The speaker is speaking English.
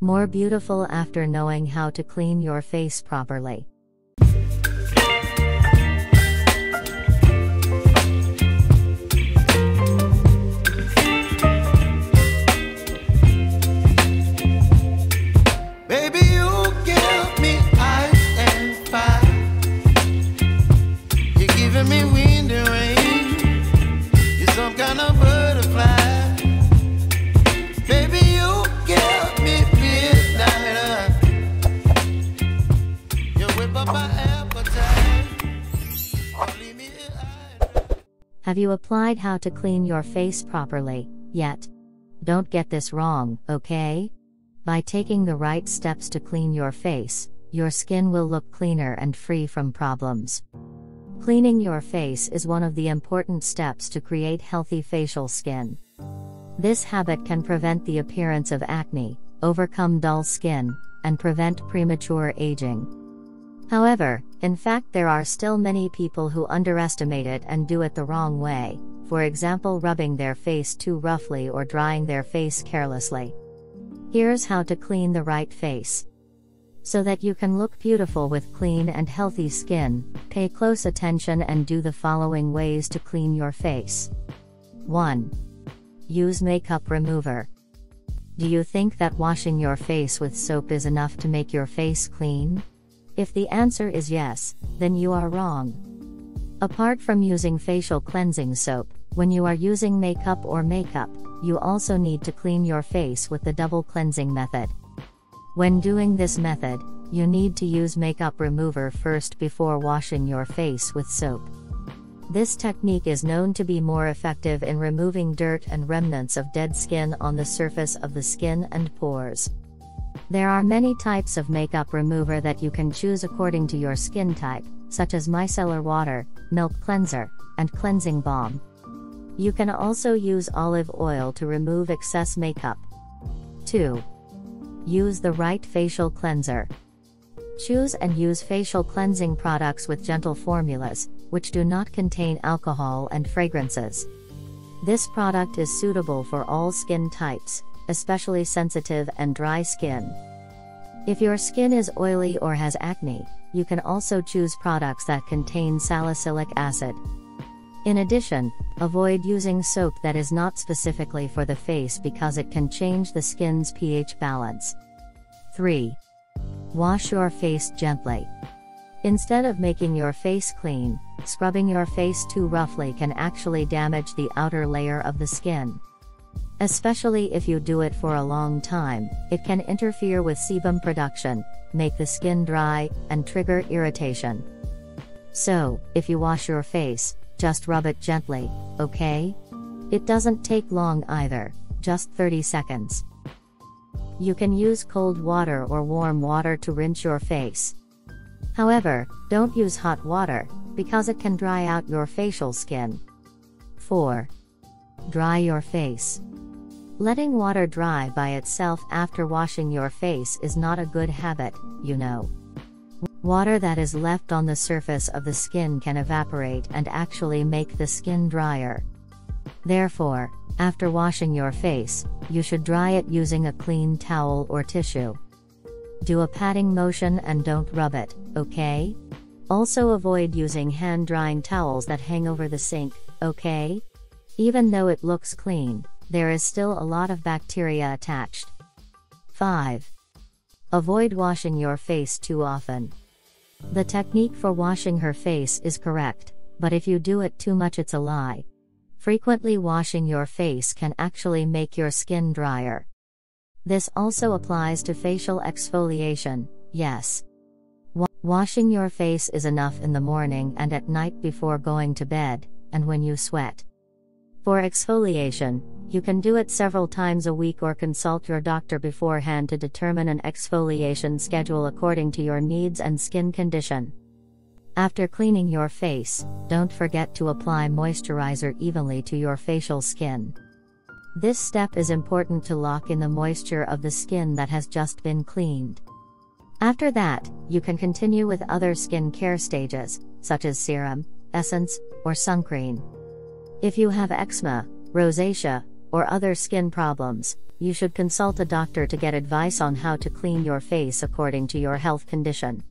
More beautiful after knowing how to clean your face properly. Baby, you give me ice Have you applied how to clean your face properly yet? Don't get this wrong, okay? By taking the right steps to clean your face, your skin will look cleaner and free from problems. Cleaning your face is one of the important steps to create healthy facial skin. This habit can prevent the appearance of acne, overcome dull skin, and prevent premature aging. However, in fact, there are still many people who underestimate it and do it the wrong way, for example, rubbing their face too roughly or drying their face carelessly. Here's how to clean the right face. So that you can look beautiful with clean and healthy skin, pay close attention and do the following ways to clean your face. 1. Use makeup remover. Do you think that washing your face with soap is enough to make your face clean? If the answer is yes, then you are wrong. Apart from using facial cleansing soap, when you are using makeup or makeup, you also need to clean your face with the double cleansing method. When doing this method, you need to use makeup remover first before washing your face with soap. This technique is known to be more effective in removing dirt and remnants of dead skin on the surface of the skin and pores. There are many types of makeup remover that you can choose according to your skin type, such as micellar water, milk cleanser, and cleansing balm. You can also use olive oil to remove excess makeup. 2. Use the right facial cleanser. Choose and use facial cleansing products with gentle formulas, which do not contain alcohol and fragrances. This product is suitable for all skin types, especially sensitive and dry skin. If your skin is oily or has acne, you can also choose products that contain salicylic acid. In addition, avoid using soap that is not specifically for the face because it can change the skin's pH balance. 3. Wash your face gently. Instead of making your face clean, scrubbing your face too roughly can actually damage the outer layer of the skin. Especially if you do it for a long time, it can interfere with sebum production, make the skin dry, and trigger irritation. So, if you wash your face, just rub it gently, okay? It doesn't take long either, just 30 seconds. You can use cold water or warm water to rinse your face. However, don't use hot water, because it can dry out your facial skin. 4. Dry your face. Letting water dry by itself after washing your face is not a good habit, you know. Water that is left on the surface of the skin can evaporate and actually make the skin drier. Therefore, after washing your face, you should dry it using a clean towel or tissue. Do a patting motion and don't rub it, okay? Also avoid using hand drying towels that hang over the sink, okay? Even though it looks clean, there is still a lot of bacteria attached. 5. Avoid washing your face too often. The technique for washing her face is correct, but if you do it too much, it's a lie. Frequently washing your face can actually make your skin drier. This also applies to facial exfoliation, yes. Wa- washing your face is enough in the morning and at night before going to bed, and when you sweat. For exfoliation, you can do it several times a week or consult your doctor beforehand to determine an exfoliation schedule according to your needs and skin condition. After cleaning your face, don't forget to apply moisturizer evenly to your facial skin. This step is important to lock in the moisture of the skin that has just been cleaned. After that, you can continue with other skin care stages, such as serum, essence, or sunscreen. If you have eczema, rosacea, or other skin problems, you should consult a doctor to get advice on how to clean your face according to your health condition.